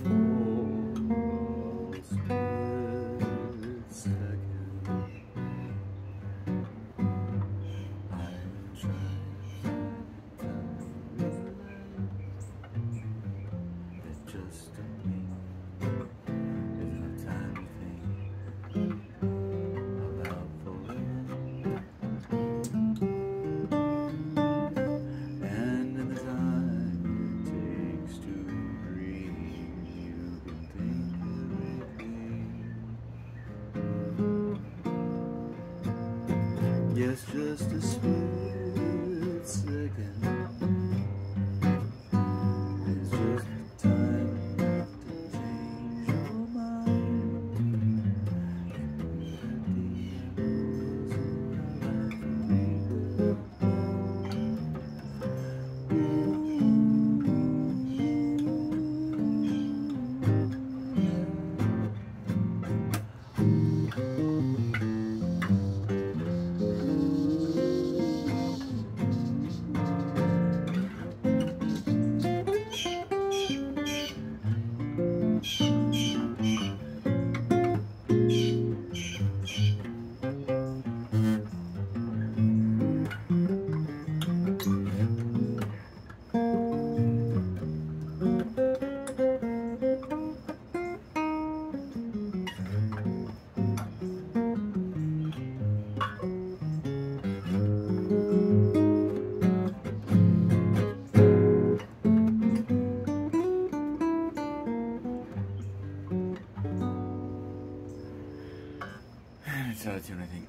Bye. Yes, just a split second. It's not a tune, I think.